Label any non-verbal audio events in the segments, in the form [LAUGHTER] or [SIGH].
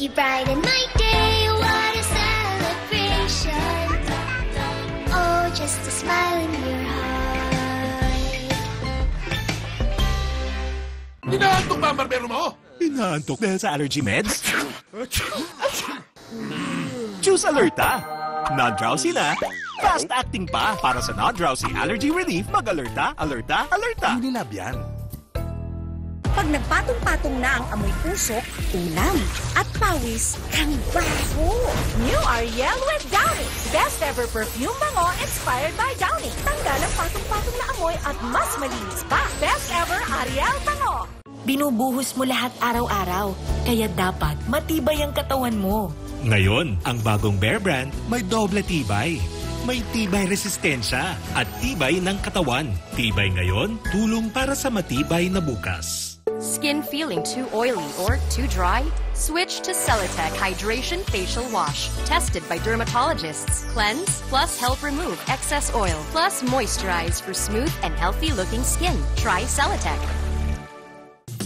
You brighten my day, what a celebration. Oh, just a smile in your heart. Inaantok ba ang barbero mo? Inaantok dahil sa allergy meds? [LAUGHS] Choose Alerta. Ah! Non-drowsy na. Fast-acting pa. Para sa non-drowsy allergy relief, mag-alerta, alerta, alerta. Unilab yan. Pag nagpatong-patong na ang amoy pusok, ulam, at pawis, ang baho. New Ariel with Downy. Best ever perfume bango inspired by Downy. Tanggal ang patong-patong na amoy at mas malinis pa. Best ever Ariel bango. Binubuhos mo lahat araw-araw, kaya dapat matibay ang katawan mo. Ngayon, ang bagong Bear Brand may doble tibay. May tibay resistensya at tibay ng katawan. Tibay ngayon, tulong para sa matibay na bukas. Skin feeling too oily or too dry? Switch to Celatec Hydration Facial Wash. Tested by dermatologists. Cleanse plus help remove excess oil. Plus moisturize for smooth and healthy looking skin. Try Celatec.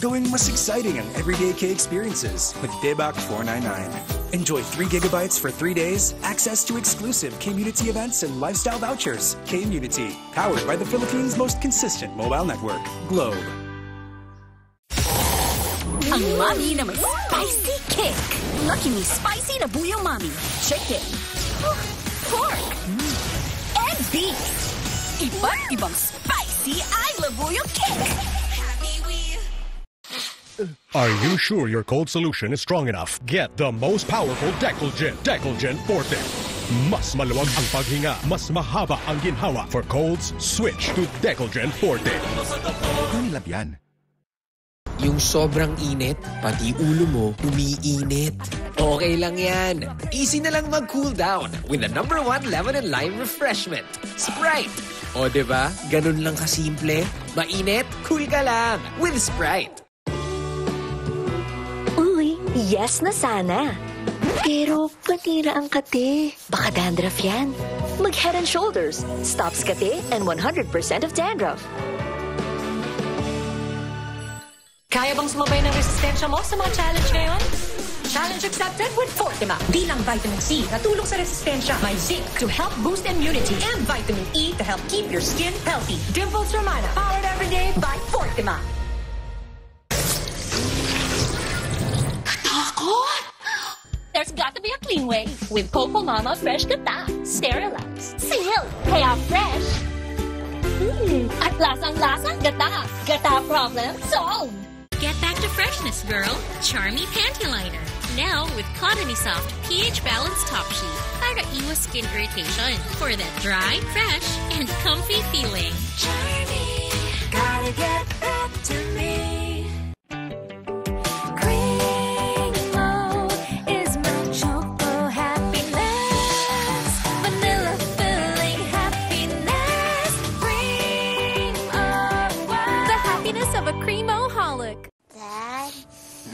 Gawing mas exciting ang everyday K experiences with Dayback 499. Enjoy 3 gigabytes for 3 days, access to exclusive community events and lifestyle vouchers. K-Unity, powered by the Philippines' most consistent mobile network, Globe. Ang mami na may spicy kick. Lucky Me Spicy na Buyo Mami. Chicken. Oh, pork. Mm. And beef. Iba't ibang spicy ay labuyo kick. Are you sure your cold solution is strong enough? Get the most powerful Decolgen. Decolgen Forte. Mas maluwag ang paghinga, mas mahaba ang ginhawa. For colds, switch to Decolgen Forte. Unilab yan. Yung sobrang init, pati ulo mo umiinit. Okay lang yan. Easy na lang mag-cool down with the number one lemon and lime refreshment, Sprite. O, di ba? Ganun lang kasimple. Mainit, cool ka lang with Sprite. Yes na sana. Pero patira ang kate. Baka dandruff yan. Mag Head and Shoulders. Stops kate and 100% of dandruff. Kaya bang sumabay ng resistensya mo sa mga challenge ngayon? Challenge accepted with Fortima. Di lang vitamin C na tulong sa resistensya. May zinc to help boost immunity and vitamin E to help keep your skin healthy. Dimples Romana, powered every day by Fortima. Got to be a clean way with Coco Mama Fresh Gata. Sterilized. Sealed. Kaya fresh. Mm. At lasang-lasang gata. Gata problem solved. Get back to freshness, girl. Charmy Panty Liner. Now with Cottony Soft pH Balanced Top Sheet para iwas skin irritation for that dry, fresh, and comfy feeling. Charmy, gotta get back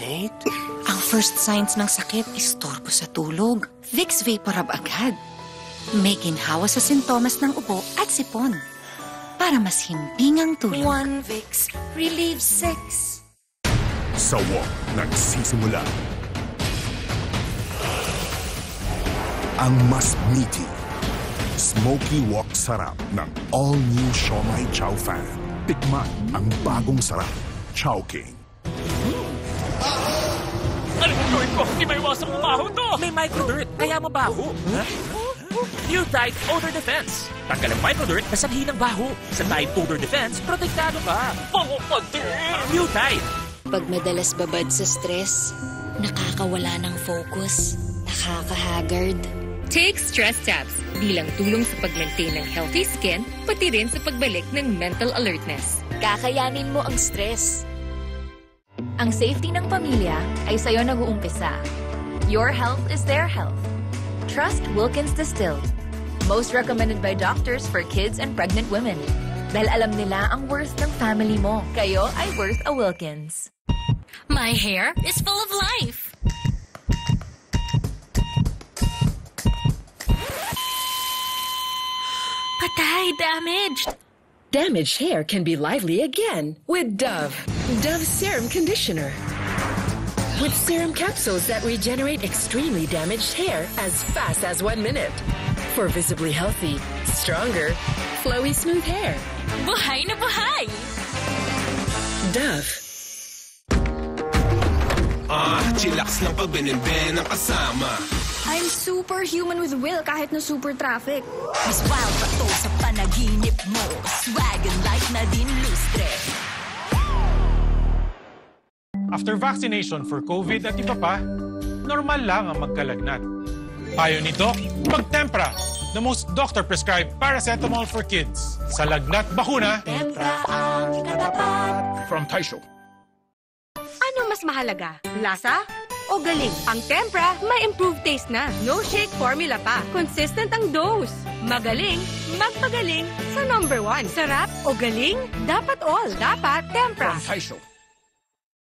Nate? Ang first signs ng sakit, istorbo sa tulog. Vicks Vaporub agad. May ginhawa sa sintomas ng ubo at sipon. Para mas himbingang tulog. One Vicks relieves six. Sa walk, nagsisimula. Ang mas meaty, smoky walk sarap ng all-new Siomai Chow Fan. Tikman ang bagong sarap, Chow King. Ko? Hindi maiwasang mabaho to! May microdirt, kaya mabaho. Ha? New Tide Odor Defense. Tanggal ang microdirt na sanhi ng baho. Sa Tide Odor Defense, protektado ka. Bango pa din! New Tide. Pag madalas babad sa stress, nakakawala ng focus, nakakahagard. Take Stress Tabs. Bilang tulong sa pag-maintain ng healthy skin, pati rin sa pagbalik ng mental alertness. Kakayanin mo ang stress. Ang safety ng pamilya ay sa'yo nag-uumpisa. Your health is their health. Trust Wilkins Distilled. Most recommended by doctors for kids and pregnant women. Dahil alam nila ang worth ng family mo. Kayo ay worth a Wilkins. My hair is full of life. Patay, damaged. Damaged hair can be lively again with Dove. Dove Serum Conditioner. With serum capsules that regenerate extremely damaged hair as fast as one minute. For visibly healthy, stronger, flowy smooth hair. Buhay na buhay! Dove. Ah, chillax lang pag binibin ang kasama. I'm superhuman with will kahit na super traffic. Mas wild pa to sa panaginip mo. Swag and life na din lustre. After vaccination for COVID at iba pa, normal lang ang magkalagnat. Payo ni Doc, magtempra, the most doctor-prescribed paracetamol for kids. Sa lagnat bakuna, Tempra ang katapat. From Taisho. Ano mas mahalaga? Lasa? O galing? Ang Tempra, may improved taste na. No shake formula pa. Consistent ang dose. Magaling, magpagaling sa number one. Sarap o galing? Dapat all. Dapat Tempra. From.